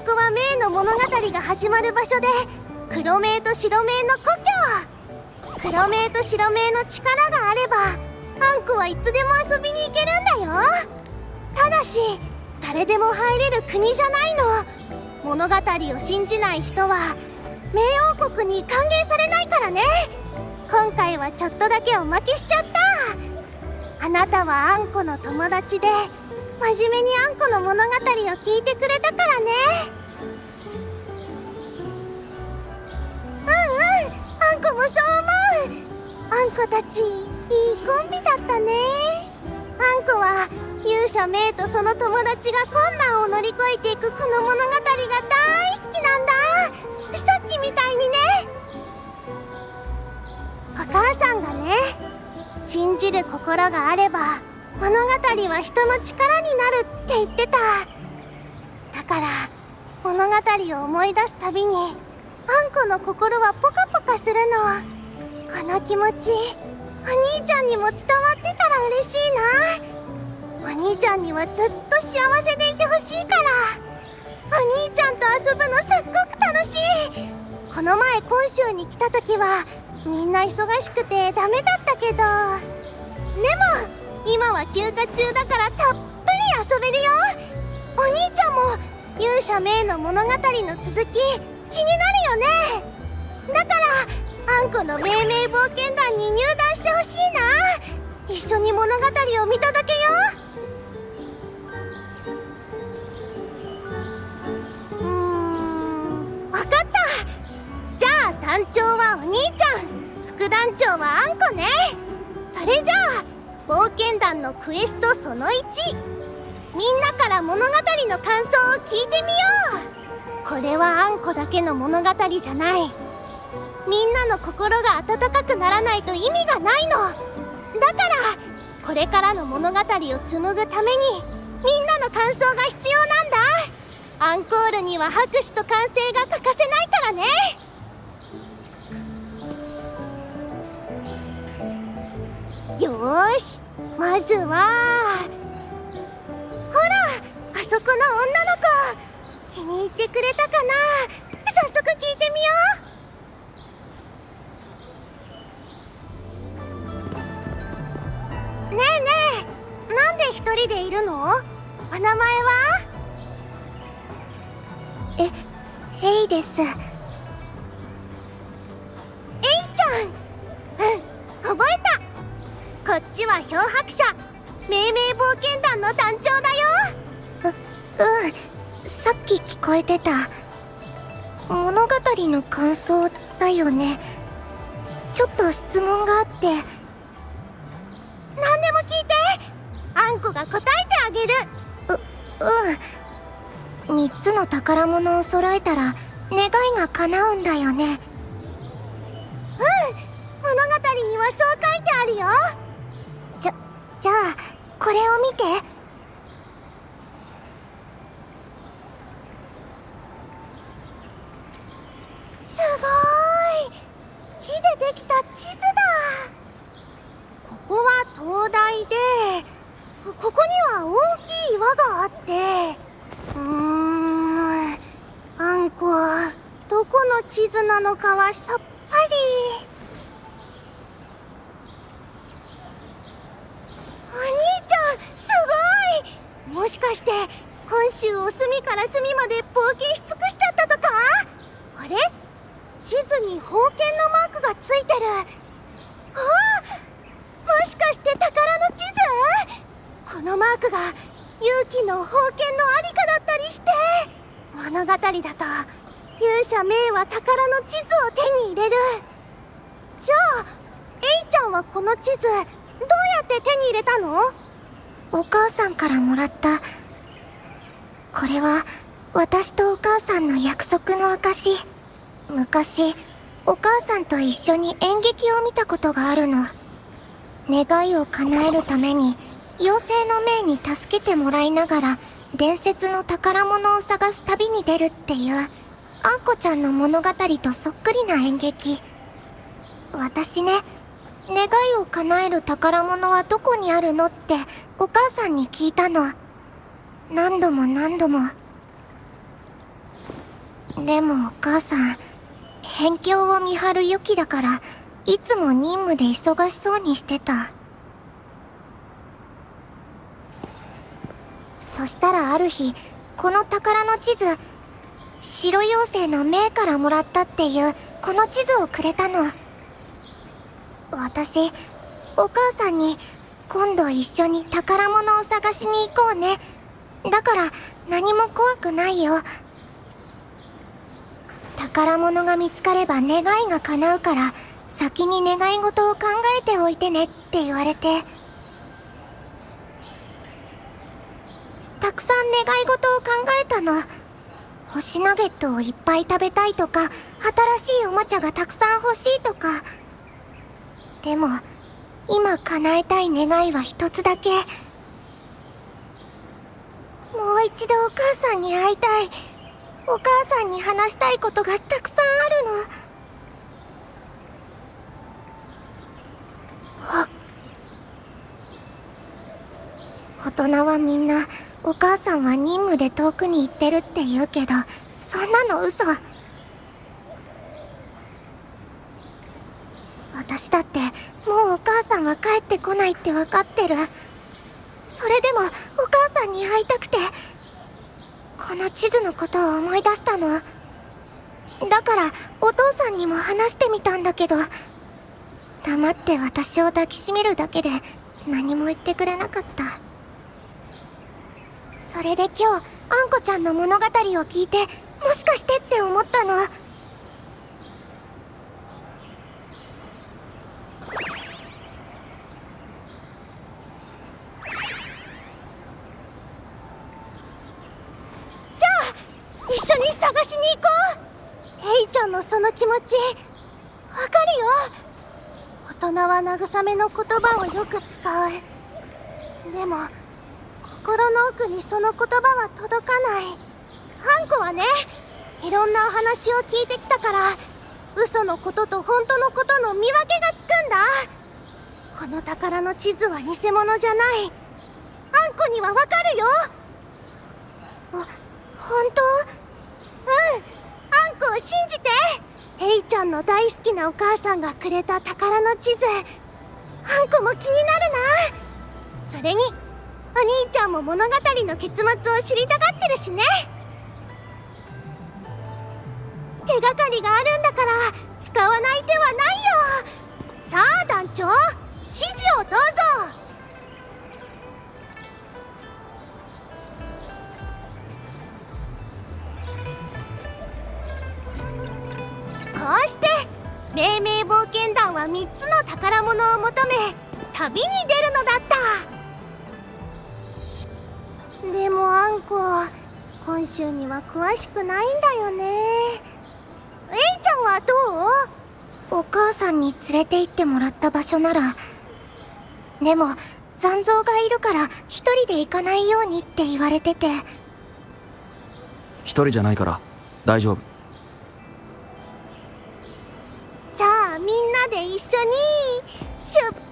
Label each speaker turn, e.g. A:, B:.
A: あそこはメイの物語が始まる場所で黒メイと白メイの故郷黒メイと白メイの力があればあんこはいつでも遊びに行けるんだよただし誰でも入れる国じゃないの物語を信じない人は冥王国に歓迎されないからね今回はちょっとだけおまけしちゃったあなたはあんこの友達で真面目にあんこの物語を聞いてくれたからね。うんうんあんこもそう思う。あんこたちいいコンビだったね。あんこは勇者メイとその友達が困難を乗り越えていくこの物語が大好きなんだ。さっきみたいにね。お母さんがね信じる心があれば物語は人の力になるって言ってた。だから物語を思い出すたびにあんこの心はポカポカするの。この気持ちお兄ちゃんにも伝わってたら嬉しいな。お兄ちゃんにはずっと幸せでいてほしいから。お兄ちゃんと遊ぶのすっごく楽しい。この前本州に来た時はみんな忙しくてダメだったけど。でも今は休暇中だからたっぷり遊べるよ。お兄ちゃんも勇者メイの物語の続き気になるよね。だからあんこの命名冒険団に入団してほしいな。一緒に物語を見届けよう。ーん分かった。じゃあ団長はお兄ちゃん。副団長はあんこね。それじゃあ冒険団のクエストその1みんなから物語の感想を聞いてみよう。これはあんこだけの物語じゃない。みんなの心が温かくならないと意味がないの。だからこれからの物語を紡ぐためにみんなの感想が必要なんだ。アンコールには拍手と歓声が欠かせないからね。よしまずはほらあそこの女の子。気に入ってくれたかな？早速聞いてみよう。ねえねえなんで一人でいるの？お名前は？えヘイです。ちは漂白者。命名冒険団の団長だよ。ううんさっき聞こえてた。物語の感想だよね。ちょっと質問があって。何でも聞いて。あんこが答えてあげる。ううん。3つの宝物を揃えたら願いが叶うんだよね。うん。物語にはそう書いてあるよこれを見て。すごい。木でできた地図だ。ここは灯台でここには大きい岩があって。うーん。あんこどこの地図なのかはさっぱり。お兄ちゃんすごいもしかして本州を隅から隅まで冒険し尽くしちゃったとか？あれ？地図に宝剣のマークがついてる。あもしかして宝の地図？このマークが勇気の宝剣のありかだったりして？物語だと勇者メイは宝の地図を手に入れる。じゃあエイちゃんはこの地図どうやって手に入れたの？お母さんからもらった。これは私とお母さんの約束の証昔お母さんと一緒に演劇を見たことがあるの。願いを叶えるために妖精の命に助けてもらいながら伝説の宝物を探す旅に出るっていうあんこちゃんの物語とそっくりな演劇。私ね願いを叶える宝物はどこにあるのってお母さんに聞いたの。何度も何度も。
B: でもお母さん辺境を見張るユキだからいつも任務で忙しそうにしてた。そしたらある日この宝の地図白妖精の命からもらったっていうこの地図をくれたの。私お母さんに今度一緒に宝物を探しに行こうね。だから何も怖くないよ。宝物が見つかれば願いが叶うから先に願い事を考えておいてねって言われて。たくさん願い事を考えたの。星ナゲットをいっぱい食べたいとか新しいおもちゃがたくさん欲しいとか。でも今叶えたい願いは一つだけ。もう一度お母さんに会いたい。お母さんに話したいことがたくさんあるの。あ。大人はみんなお母さんは任務で遠くに行ってるって言うけどそんなの嘘。私だってもうお母さんは帰ってこないって分かってる。それでもお母さんに会いたくてこの地図のことを思い出したの。だからお父さんにも話してみたんだけど黙って私を抱きしめるだけで何も言ってくれなかった。それで今日あんこちゃんの物語を聞いてもしかしてって思ったのじゃあ一緒に探しに行こうヘイちゃんのその気持ち。わかるよ。大人は慰めの言葉をよく使う。でも心の奥にその言葉は届かない。ハンコはねいろんなお話を聞いてきたから嘘のことと本当のことの見分けがつくんだ。この宝の地図は偽物じゃない。あんこにはわかるよ。あ本当？うん。あんこを信じて。ヘイちゃんの大好きなお母さんがくれた宝の地図。あんこも気になるな。それにお兄ちゃんも物語の結末を知りたがってるしね。手がかりがあるんだから使わない手はないよ。さあ団長指示をどうぞ。は3つの宝物を求め旅に出るのだった。でもあんこ今週には詳しくないんだよね。えいちゃんはどう？お母さんに連れて行ってもらった場所なら。でも残像がいるから一人で行かないようにって言われてて。
A: 一人じゃないから大丈夫
B: 緒に出発